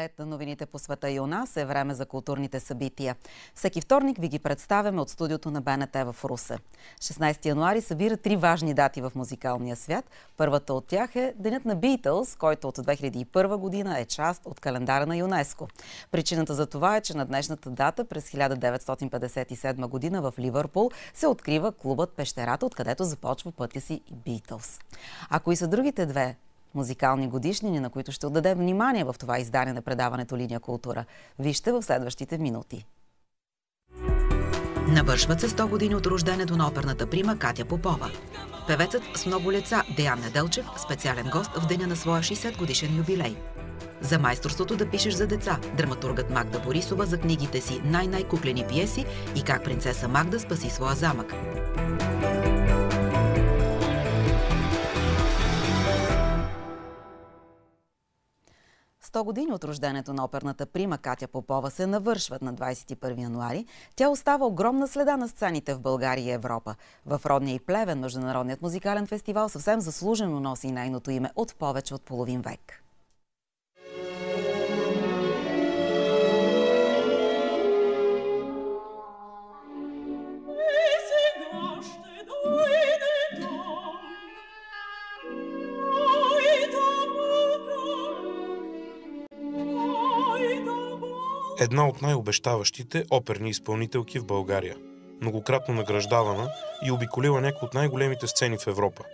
След новините по света и у нас е време за културните събития. Всеки вторник ви ги представяме от студиото на БНТ в Русе. 16 януари събира три важни дати в музикалния свят. Първата от тях е Денят на Битълс, който от 2001 година е част от календара на ЮНЕСКО. Причината за това е, че на днешната дата през 1957 година в Ливърпул се открива клубът Пещерата, откъдето започва пътя си и Битълс. А кои са другите две музикални годишнини, на които ще отдадем внимание в това издание на предаването Линия култура. Вижте в следващите минути. Навършват се 100 години от рождението на оперната прима Катя Попова. Певецът с много лица Деян Неделчев, специален гост в деня на своя 60 годишен юбилей. За майсторството да пишеш за деца, драматургът Магда Борисова за книгите си Най-най-куклени пиеси и как принцеса Магда спаси своя замък. 100 години от рождението на оперната прима Катя Попова се навършват на 21 януари. Тя остава огромна следа на сцените в България и Европа. В родния и плевен Международният музикален фестивал съвсем заслужено носи нейното име от повече от половин век. Една от най-обещаващите оперни изпълнителки в България. Многократно награждавана и обиколила някои от най-големите сцени в Европа.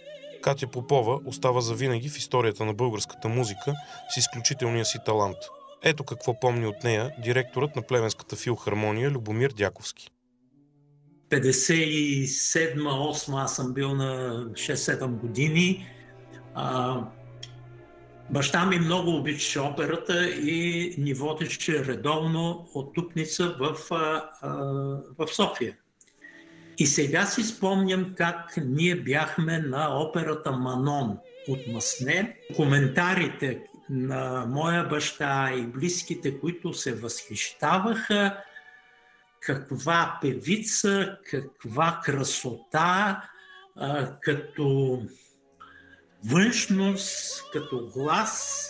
Катя Попова остава завинаги в историята на българската музика с изключителния си талант. Ето какво помни от нея директорът на Плевенската филхармония Любомир Дяковски. 57-8 аз съм бил на 6-7 години. Баща ми много обичаше операта и ни водеше редовно от Тупница в, в София. И сега си спомням как ние бяхме на операта Манон от Масне. Коментарите на моя баща и близките, които се възхищаваха, каква певица, каква красота, като външност, като глас.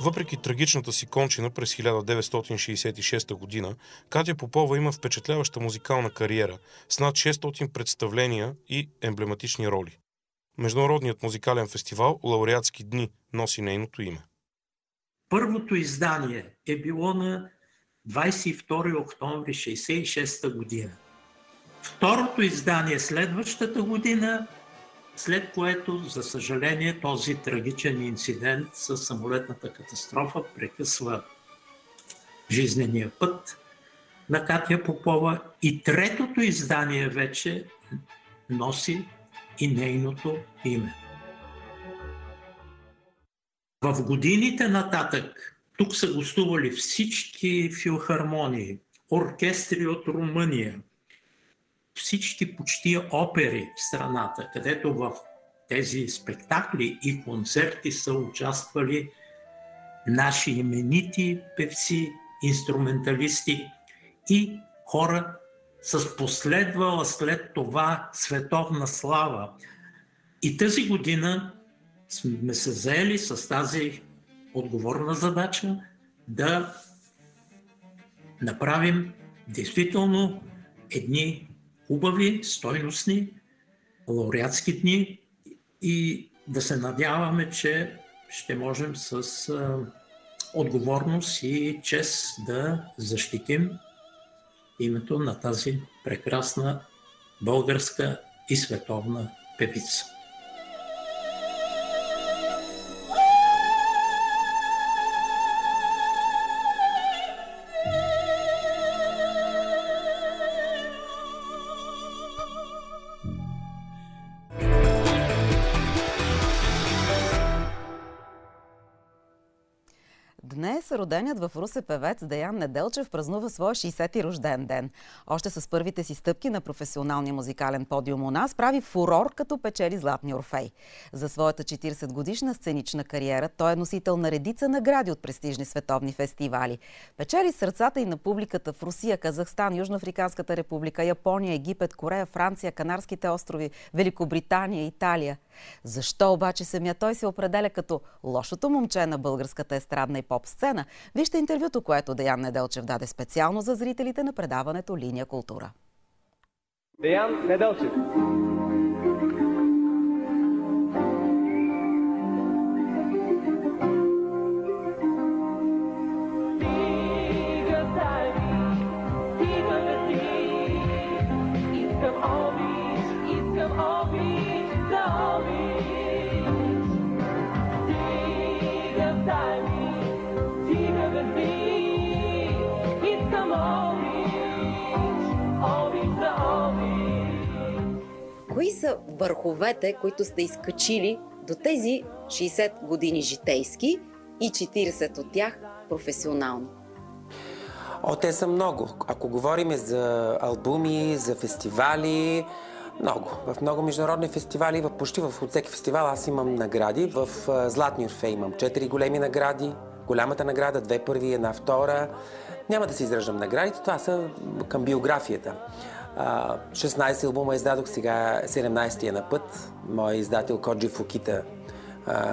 Въпреки трагичната си кончина през 1966 година, Катя Попова има впечатляваща музикална кариера с над 600 представления и емблематични роли. Международният музикален фестивал Лауреатски дни носи нейното име. Първото издание е било на 22 октомври 1966 година. Второто издание следващата година, след което, за съжаление, този трагичен инцидент с самолетната катастрофа прекъсва жизнения път на Катя Попова. И третото издание вече носи и нейното име. В годините нататък тук са гостували всички филхармонии, оркестри от Румъния, всички почти опери в страната, където в тези спектакли и концерти са участвали наши именити певци, инструменталисти и хора с последвала след това световна слава. И тази година сме се заели с тази отговорна задача да направим действително едни хубави, стойностни, лауреатски дни и да се надяваме, че ще можем с а, отговорност и чест да защитим името на тази прекрасна българска и световна певица. Роденият в Русе певец Деян Неделчев празнува своя 60-ти рожден ден. Още с първите си стъпки на професионалния музикален подиум у нас прави фурор, като печели Златни Орфей. За своята 40-годишна сценична кариера той е носител на редица награди от престижни световни фестивали. Печели сърцата и на публиката в Русия, Казахстан, Южноафриканската република, Япония, Египет, Корея, Франция, Канарските острови, Великобритания, Италия. Защо обаче самия той се определя като лошото момче на българската естрадна и поп сцена? Вижте интервюто, което Деян Неделчев даде специално за зрителите на предаването Линия култура. Деян Неделчев. Кои са върховете, които сте изкачили до тези 60 години житейски и 40 от тях професионално? О, те са много. Ако говорим за албуми, за фестивали, много. В много международни фестивали, в почти в всеки фестивал аз имам награди. В Златни Орфей имам четири големи награди. Голямата награда, две първи, една втора. Няма да се израждам наградите, това са към биографията. 16 албума издадох, сега 17-я на път. Моят издател Коджи Фукита.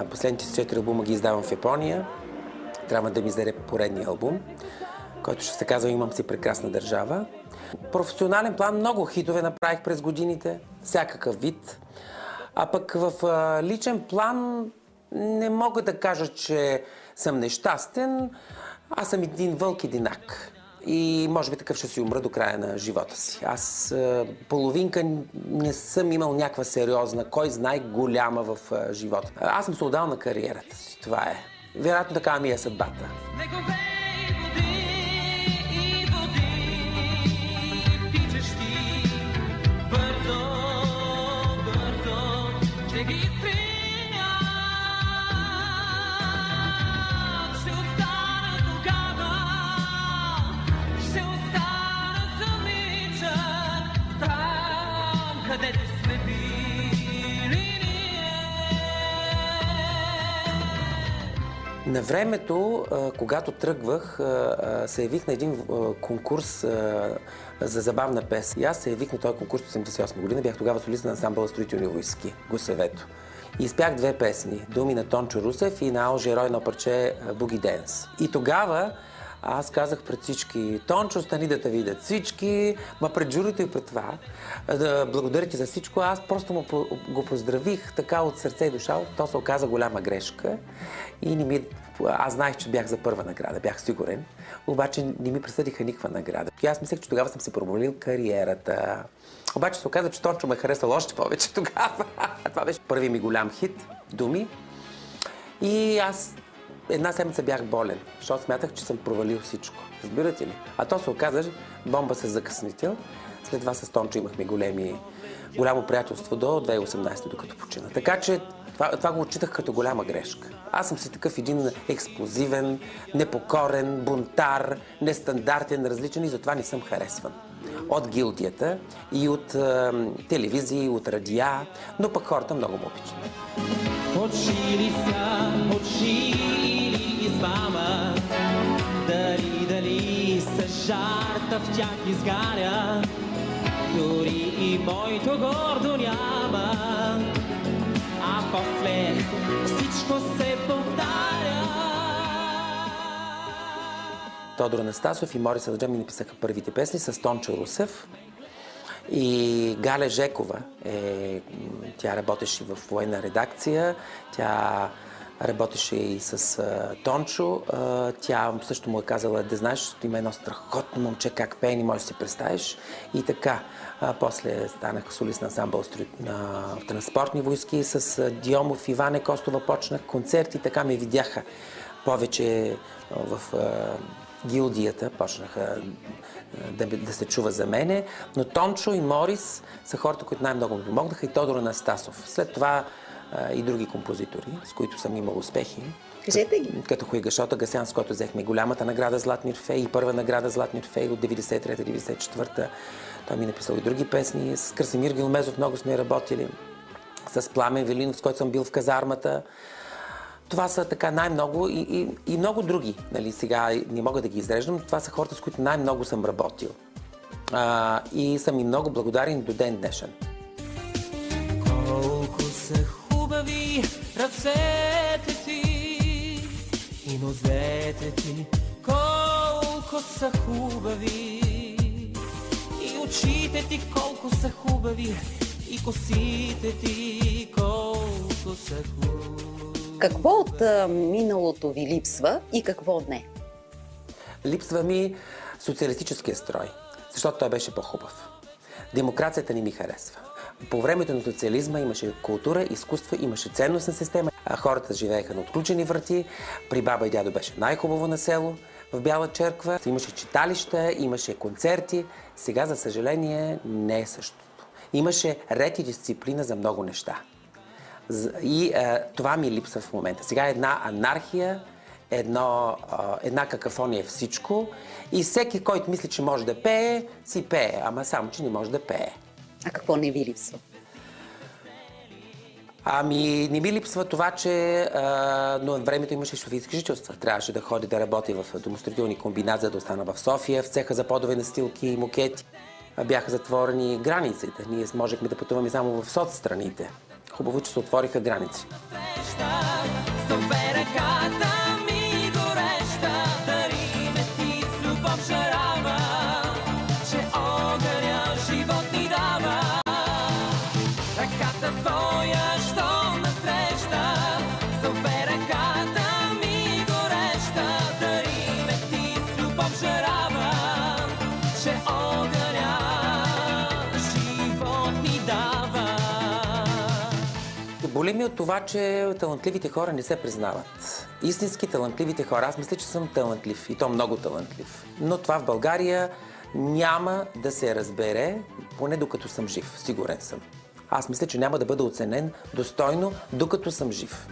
Последните 4 албума ги издавам в Япония. Трябва да ми издаде поредния албум, който ще се казва Имам си прекрасна държава. Професионален план много хитове направих през годините, всякакъв вид. А пък в личен план не мога да кажа, че съм нещастен. Аз съм един вълк единак и може би такъв ще си умра до края на живота си. Аз половинка не съм имал някаква сериозна, кой знае голяма в живота. Аз съм се отдал на кариерата си. Това е. Вероятно така ми е съдбата. На времето, когато тръгвах, се явих на един конкурс за забавна песен. И аз се явих на този конкурс в 88 година. Бях тогава солист на ансамбъла Строителни войски, Гусевето. И изпях две песни. Думи на Тончо Русев и на Рой на парче Буги Денс. И тогава аз казах пред всички, Тончо, стани да те видят всички, ма пред журито и пред това. Да благодаря ти за всичко. Аз просто му, го поздравих така от сърце и душа. То се оказа голяма грешка. И не ми... Аз знаех, че бях за първа награда, бях сигурен. Обаче не ми присъдиха никаква награда. И аз мислех, че тогава съм си промолил кариерата. Обаче се оказа, че Тончо ме харесал още повече тогава. Това беше първи ми голям хит, думи. И аз една седмица бях болен, защото смятах, че съм провалил всичко. Разбирате ли? А то се оказа, бомба се закъснител. След това с Тончо имахме големи, голямо приятелство до 2018, докато почина. Така че това, това го отчитах като голяма грешка. Аз съм си такъв един експлозивен, непокорен, бунтар, нестандартен, различен и затова не съм харесван. От гилдията и от е, телевизии, от радиа, но пък хората много му обичат. Отшили са, отшили и двама, дали, дали са жарта в тях изгаря, дори и моето гордо няма, а после всичко се повтаря. Тодор Анастасов и Морис Аладжа ми написаха първите песни с Тончо Русев. И Галя Жекова, е, тя работеше в военна редакция, тя работеше и с а, Тончо. А, тя също му е казала, да знаеш, има едно страхотно момче, как пее, не можеш да си представиш. И така. А, после станах солист на ансамбъл на транспортни войски с а, Диомов и Ване Костова. Почнах концерти, така ме видяха повече в а, гилдията, почнаха да, да се чува за мене, но Тончо и Морис са хората, които най-много ми помогнаха и Тодор Анастасов. След това и други композитори, с които съм имал успехи. Кажете ги. Като Хуигашота Гасян, с който взехме голямата награда Златни Орфей и първа награда Златни Орфей от 93-94. Той ми е написал и други песни. С Красимир Гилмезов много сме работили. С Пламен Велинов, с който съм бил в казармата. Това са така най-много и, и, и много други. Нали, сега не мога да ги изреждам. Това са хората, с които най-много съм работил. А, и съм им много благодарен до ден днешен. Хубави ръцете ти и нозете ти, колко са хубави и очите ти колко са хубави и косите ти колко са хубави. Какво от а, миналото ви липсва и какво не? Липсва ми социалистическия строй, защото той беше по-хубав. Демокрацията не ми харесва. По времето на социализма имаше култура, изкуство, имаше ценностна система. А хората живееха на отключени врати. При баба и дядо беше най-хубаво на село в Бяла черква. Имаше читалища, имаше концерти. Сега, за съжаление, не е същото. Имаше ред и дисциплина за много неща. И е, това ми липсва в момента. Сега една анархия, едно, е, една какафония е всичко и всеки, който мисли, че може да пее, си пее, ама само, че не може да пее. А какво не ви липсва? Ами, не ми липсва това, че а, но времето имаше шофийски жителства. Трябваше да ходи да работи в домостроителни комбинат, за да остана в София, в цеха за подове на стилки и мукети. Бяха затворени границите. Ние можехме да пътуваме само в соцстраните. Хубаво, че се отвориха граници. Ми от това, че талантливите хора не се признават. Истински талантливите хора. Аз мисля, че съм талантлив и то много талантлив. Но това в България няма да се разбере, поне докато съм жив. Сигурен съм. Аз мисля, че няма да бъда оценен достойно, докато съм жив.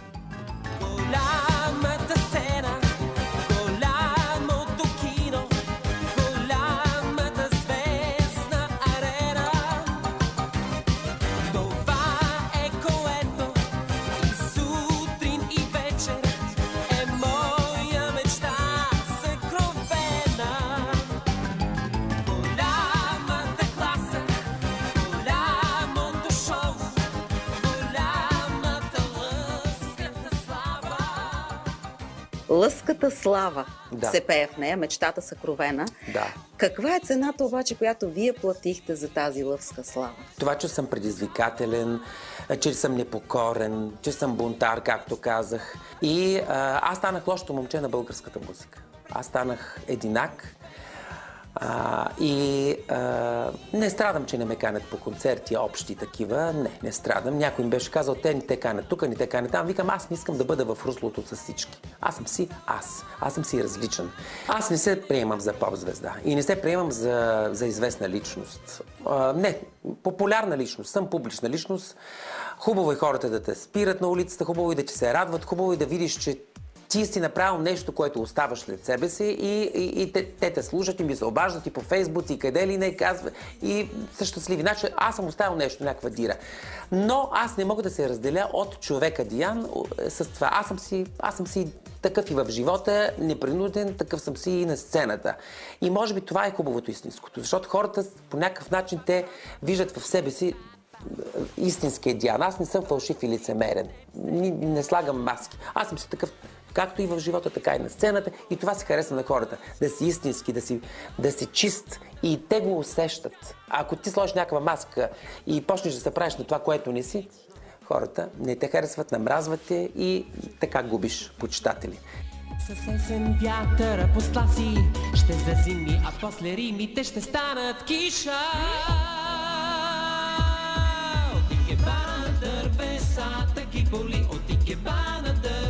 Лъската слава Да. се пее в нея, мечтата съкровена. Да. Каква е цената обаче, която вие платихте за тази лъвска слава? Това, че съм предизвикателен, че съм непокорен, че съм бунтар, както казах. И а, аз станах лошото момче на българската музика. Аз станах единак. А, и а, не страдам, че не ме канят по концерти, общи такива. Не, не страдам. Някой ми беше казал, те ни те канят тук, ни те канят там. Викам, аз не искам да бъда в руслото с всички. Аз съм си аз. Аз съм си различен. Аз не се приемам за поп-звезда и не се приемам за, за известна личност. А, не, популярна личност. Съм публична личност. Хубаво е хората да те спират на улицата, хубаво е да ти се радват, хубаво е да видиш, че ти си направил нещо, което оставаш след себе си и, и, и те, те те служат и ми се обаждат и по Фейсбук и къде ли не казва и са щастливи. Значи аз съм оставил нещо, някаква дира. Но аз не мога да се разделя от човека Диан е, с това. Аз съм си, аз съм си такъв и в живота, непринуден, такъв съм си и на сцената. И може би това е хубавото истинското, защото хората по някакъв начин те виждат в себе си истинския Диан. Аз не съм фалшив и лицемерен. Не, не слагам маски. Аз съм си такъв както и в живота, така и на сцената. И това се харесва на хората. Да си истински, да си, да си чист. И те го усещат. Ако ти сложиш някаква маска и почнеш да се правиш на това, което не си, хората не те харесват, намразват те и така губиш почитатели. С есен вятъра посласи, ще зазими, а после римите ще станат киша. От икебана дървесата ги боли, от икебана дървесата.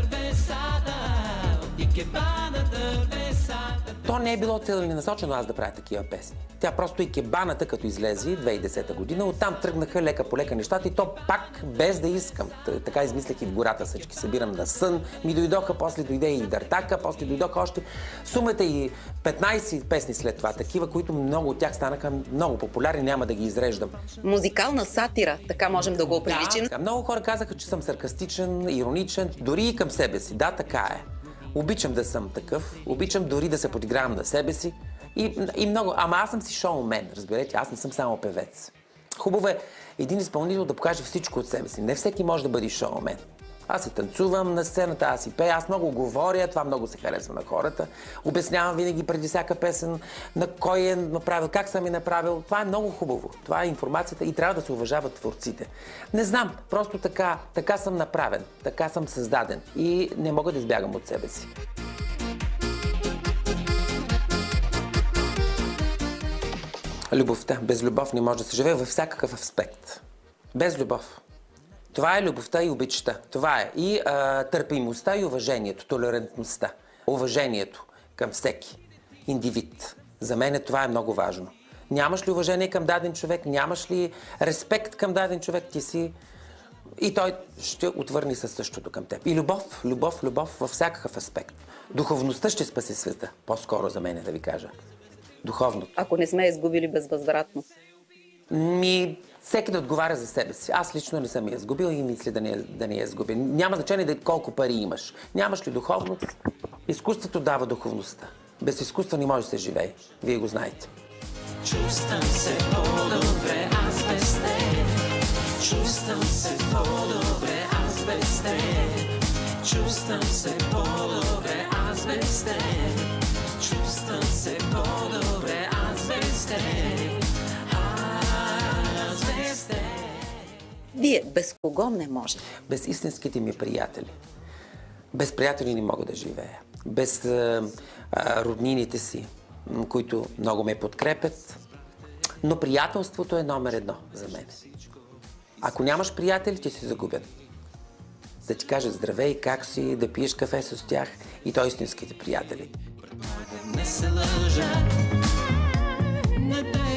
То не е било целенасочено аз да правя такива песни. Тя просто и кебаната, като излезе 2010 година, оттам тръгнаха лека по лека нещата и то пак без да искам. Така измислях и в гората всички. Събирам на сън. Ми дойдоха, после дойде и Дартака, после дойдоха още сумата и 15 песни след това. Такива, които много от тях станаха много популярни, няма да ги изреждам. Музикална сатира, така можем да го оприличим. Да, много хора казаха, че съм саркастичен, ироничен, дори и към себе си. Да, така е. Обичам да съм такъв, обичам дори да се подигравам на себе си. И, и много. Ама аз съм си шоумен, разберете, аз не съм само певец. Хубаво е един изпълнител да покаже всичко от себе си. Не всеки може да бъде шоумен. Аз си танцувам на сцената, аз си пея, аз много говоря, това много се харесва на хората. Обяснявам винаги преди всяка песен на кой е направил, как съм я направил. Това е много хубаво. Това е информацията и трябва да се уважават творците. Не знам, просто така, така съм направен, така съм създаден и не мога да избягам от себе си. Любовта. Без любов не може да се живее във всякакъв аспект. Без любов. Това е любовта и обичта. Това е и а, търпимостта и уважението, толерантността. Уважението към всеки индивид. За мен това е много важно. Нямаш ли уважение към даден човек, нямаш ли респект към даден човек, ти си и той ще отвърни със същото към теб. И любов, любов, любов във всякакъв аспект. Духовността ще спаси света. По-скоро за мен да ви кажа. Духовното. Ако не сме изгубили безвъзвратно. Ми, всеки да отговаря за себе си. Аз лично не съм я изгубил и мисля да не, да не я изгубя. Няма значение да колко пари имаш. Нямаш ли духовност? Изкуството дава духовността. Без изкуство не може да се живее. Вие го знаете. Чувствам се по-добре, аз без теб. Чувствам се по-добре, аз без теб. Чувствам се по-добре, аз без теб. Чувствам се по-добре, аз без теб. Вие без кого не може? Без истинските ми приятели. Без приятели не мога да живея. Без а, а, роднините си, които много ме подкрепят. Но приятелството е номер едно за мен. Ако нямаш приятели, ти си загубен. Да ти кажат здравей, как си, да пиеш кафе с тях и то истинските приятели. Не се лъжа. Не дей,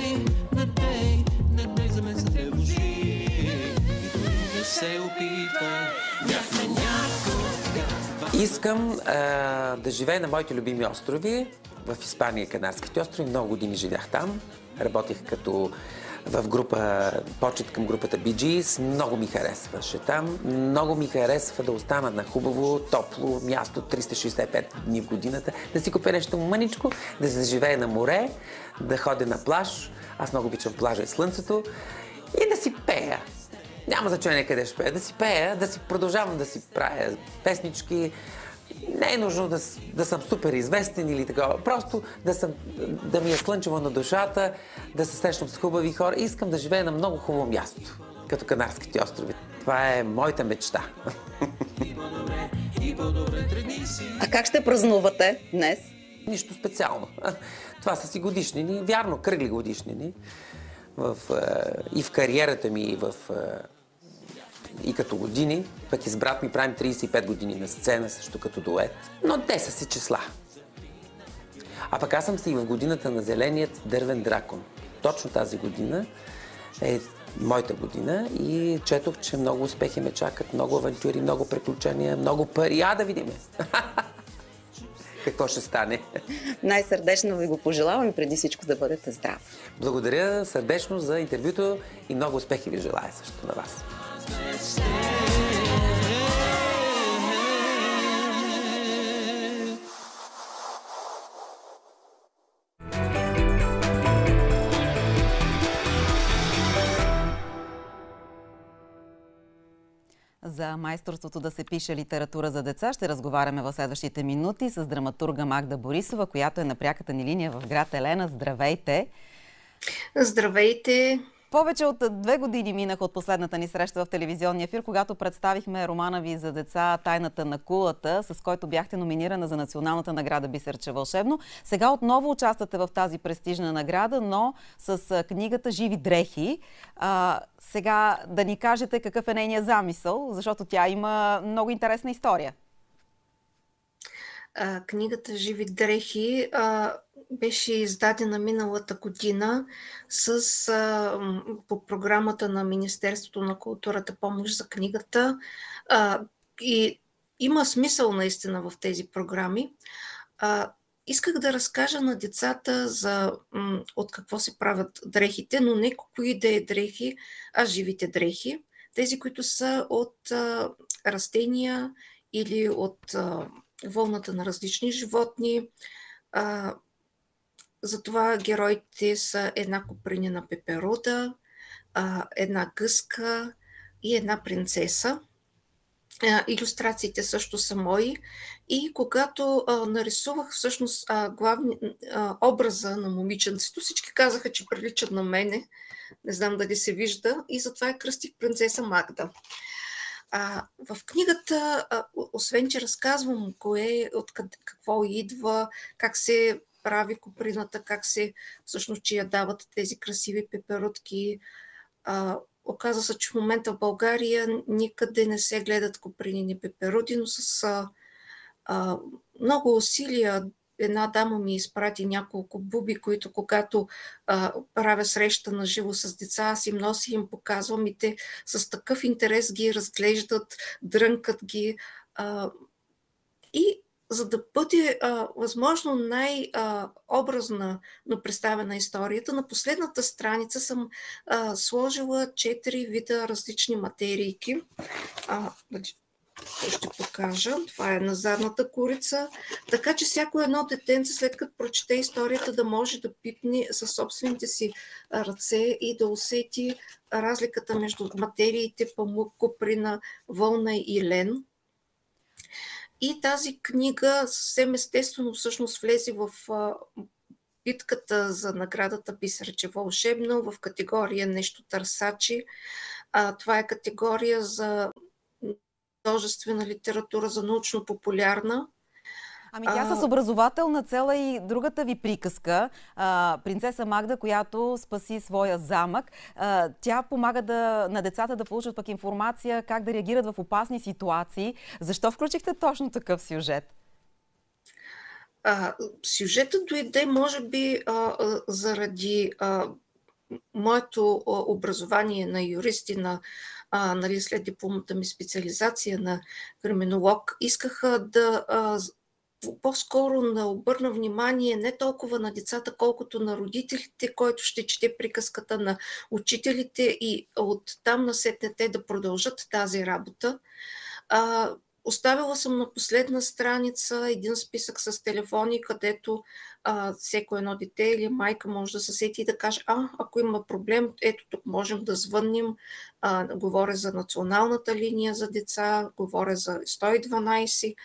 се опитвай. Бяхме някога. Искам а, да живея на моите любими острови, в Испания и Канарските острови. Много години живях там. Работих като в група, почет към групата Gees. Много ми харесваше там. Много ми харесва да остана на хубаво, топло място 365 дни в годината, да си купя нещо мъничко, да се живее на море, да ходя на плаж. Аз много обичам плажа и слънцето. И да си пея. Няма значение къде ще пея. Да си пея, да си продължавам да си правя песнички. Не е нужно да, да съм супер известен или такова. Просто да, съм, да ми е слънчево на душата, да се срещам с хубави хора. Искам да живея на много хубаво място, като Канарските острови. Това е моята мечта. А как ще празнувате днес? Нищо специално. Това са си годишнини, вярно, кръгли годишнини. В, е, и в кариерата ми, и в е, и като години, пък и с брат ми правим 35 години на сцена, също като дует. Но те са си числа. А пък аз съм си и в годината на зеленият дървен дракон. Точно тази година е моята година и четох, че много успехи ме чакат, много авантюри, много приключения, много пари. А да видим. Какво ще стане? Най-сърдечно ви го пожелавам и преди всичко да бъдете здрав. Благодаря сърдечно за интервюто и много успехи ви желая също на вас. За майсторството да се пише литература за деца ще разговаряме в следващите минути с драматурга Магда Борисова, която е на пряката ни линия в град Елена. Здравейте! Здравейте! Повече от две години минах от последната ни среща в телевизионния ефир, когато представихме романа ви за деца Тайната на кулата, с който бяхте номинирана за националната награда Бисерче вълшебно. Сега отново участвате в тази престижна награда, но с книгата Живи дрехи. А, сега да ни кажете какъв е нейният замисъл, защото тя има много интересна история. Книгата Живи дрехи беше издадена миналата година с, а, по програмата на Министерството на културата помощ за книгата. А, и има смисъл наистина в тези програми. А, исках да разкажа на децата за м, от какво се правят дрехите, но не кои да е дрехи, а живите дрехи. Тези, които са от а, растения или от а, вълната на различни животни. А, затова героите са една купринена пеперуда, една гъска и една принцеса. Иллюстрациите също са мои. И когато нарисувах всъщност а, главни, образа на момиченцето, всички казаха, че приличат на мене. Не знам дали се вижда. И затова я кръстих принцеса Магда. А, в книгата, а, освен че разказвам кое, от къде, какво идва, как се прави куприната, как се всъщност, че я дават тези красиви пеперутки, а, Оказва се, че в момента в България никъде не се гледат копринини пеперуди, но с а, а, много усилия една дама ми изпрати няколко буби, които когато а, правя среща на живо с деца, аз им нося и им показвам и те с такъв интерес ги разглеждат, дрънкат ги. А, и за да бъде а, възможно най-образна на представена историята, на последната страница съм а, сложила четири вида различни материйки. А, ще покажа. Това е на задната курица. Така че всяко едно детенце, след като прочете историята, да може да пипне със собствените си ръце и да усети разликата между материите памук, куприна, вълна и лен. И тази книга съвсем естествено всъщност влезе в битката за наградата Бисерче вълшебно в категория Нещо търсачи. Това е категория за художествена литература, за научно-популярна. Ами тя с образователна цел е и другата ви приказка. А, принцеса Магда, която спаси своя замък. А, тя помага да, на децата да получат пък информация как да реагират в опасни ситуации. Защо включихте точно такъв сюжет? А, сюжетът дойде, може би, а, заради а, моето образование на юристи, на, а, нали, след дипломната ми специализация на криминолог. Искаха да а, по-скоро да обърна внимание не толкова на децата, колкото на родителите, който ще чете приказката на учителите и от там насетне те да продължат тази работа. А, Оставила съм на последна страница един списък с телефони, където а, всеко едно дете или майка може да се сети и да каже, а, ако има проблем, ето тук можем да звънним. А, говоря за националната линия за деца, говоря за 112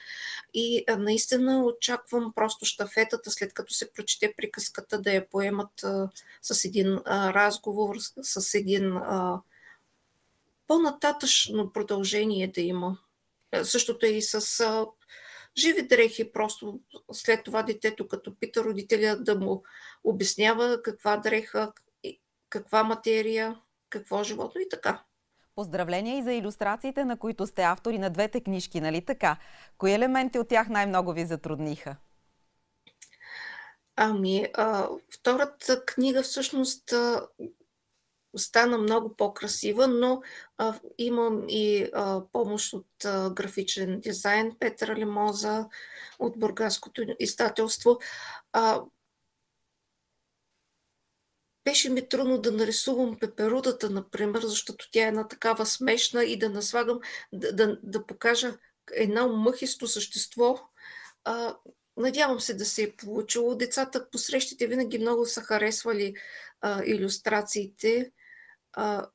и а, наистина очаквам просто штафетата, след като се прочете приказката, да я поемат а, с един а, разговор, с, с един а, по-нататъчно продължение да има. Същото е и с живи дрехи. Просто след това детето, като пита родителя да му обяснява каква дреха, каква материя, какво животно и така. Поздравления и за иллюстрациите, на които сте автори на двете книжки, нали така? Кои елементи от тях най-много ви затрудниха? Ами, а, втората книга всъщност стана много по-красива, но а, имам и а, помощ от а, графичен дизайн Петра Лимоза от Бургаското издателство. А, беше ми трудно да нарисувам пеперудата, например, защото тя е една такава смешна и да наслагам, да, да, да покажа едно мъхисто същество. А, надявам се да се е получило. Децата по срещите винаги много са харесвали а, иллюстрациите а,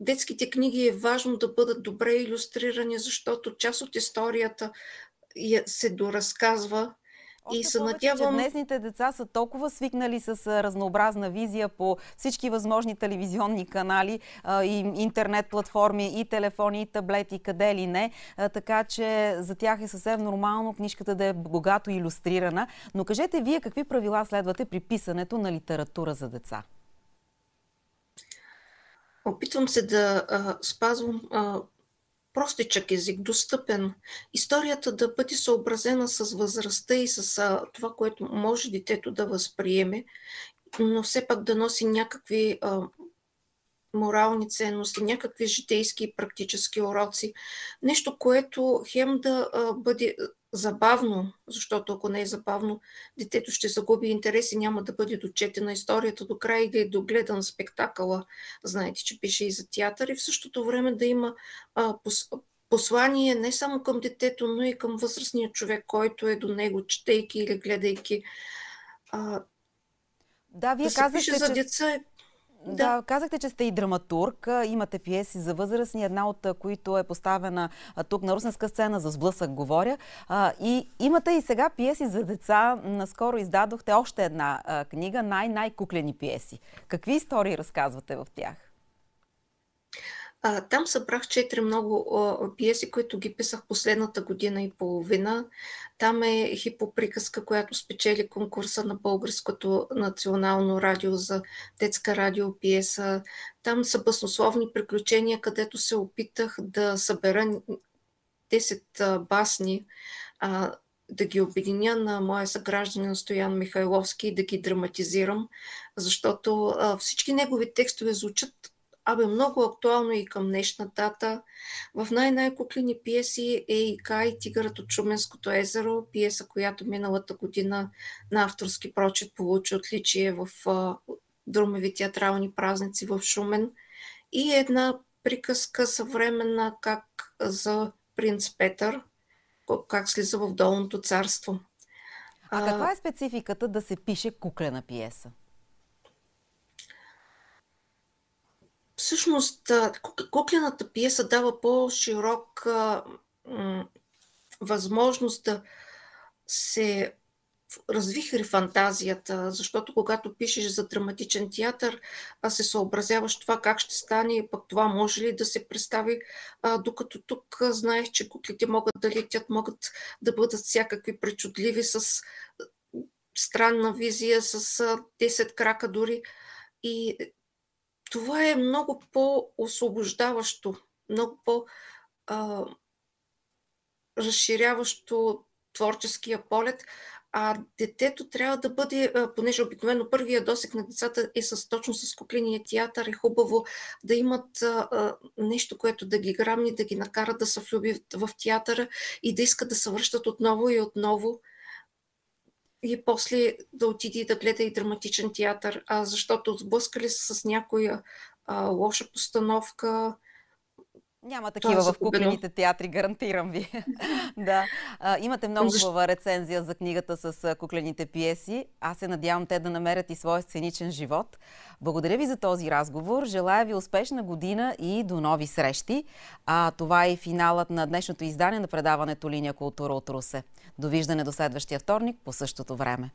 детските книги е важно да бъдат добре иллюстрирани, защото част от историята се доразказва още и се повече, надявам... че днесните деца са толкова свикнали с разнообразна визия по всички възможни телевизионни канали, и интернет платформи, и телефони, и таблети, къде ли не. Така че за тях е съвсем нормално книжката да е богато иллюстрирана. Но кажете вие какви правила следвате при писането на литература за деца? Опитвам се да а, спазвам а, простичък език, достъпен. Историята да бъде съобразена с възрастта и с а, това, което може детето да възприеме, но все пак да носи някакви а, морални ценности, някакви житейски и практически уроци. Нещо, което хем да а, бъде забавно, защото ако не е забавно, детето ще загуби интерес и няма да бъде дочетена историята до края и да е догледан спектакъла. Знаете, че пише и за театър и в същото време да има а, пос, послание не само към детето, но и към възрастния човек, който е до него, четейки или гледайки. А, да, вие да се казахте, пише за че... деца е Да, казахте, че сте и драматург. Имате пиеси за възрастни, една от които е поставена тук на русенска сцена, за сблъсък говоря. И имате и сега пиеси за деца. Наскоро издадохте още една книга, най-най-куклени пиеси. Какви истории разказвате в тях? А, там събрах четири много а, пиеси, които ги писах последната година и половина. Там е хипоприказка, която спечели конкурса на Българското национално радио за детска радиопиеса. Там са баснословни приключения, където се опитах да събера 10 басни, а, да ги обединя на моя съгражданин Стоян Михайловски и да ги драматизирам, защото а, всички негови текстове звучат абе много актуално и към днешна дата. В най-най-куклени пиеси е и Кай, Тигърът от Шуменското езеро, пиеса, която миналата година на авторски прочет получи отличие в Друмеви театрални празници в Шумен. И една приказка съвременна как за принц Петър, как слиза в долното царство. А каква е спецификата да се пише куклена пиеса? Всъщност, куклената пиеса дава по-широк възможност да се развихри фантазията, защото когато пишеш за драматичен театър, а се съобразяваш това как ще стане, пък това може ли да се представи, а, докато тук знаеш, че куклите могат да летят, могат да бъдат всякакви причудливи, с странна визия, с 10 крака дори. И това е много по-освобождаващо, много по-разширяващо творческия полет, а детето трябва да бъде, понеже обикновено първия досек на децата е с, точно с кукления театър, е хубаво да имат нещо, което да ги грамни, да ги накара да се влюбят в театъра и да искат да се връщат отново и отново и после да отиде да гледа и драматичен театър, а защото сблъскали се с някоя а, лоша постановка. Няма такива в куклените театри, гарантирам ви. да. А, имате много хубава рецензия за книгата с куклените пиеси. Аз се надявам те да намерят и своя сценичен живот. Благодаря ви за този разговор. Желая ви успешна година и до нови срещи. А, това е и финалът на днешното издание на предаването Линия култура от Русе. Довиждане до следващия вторник по същото време.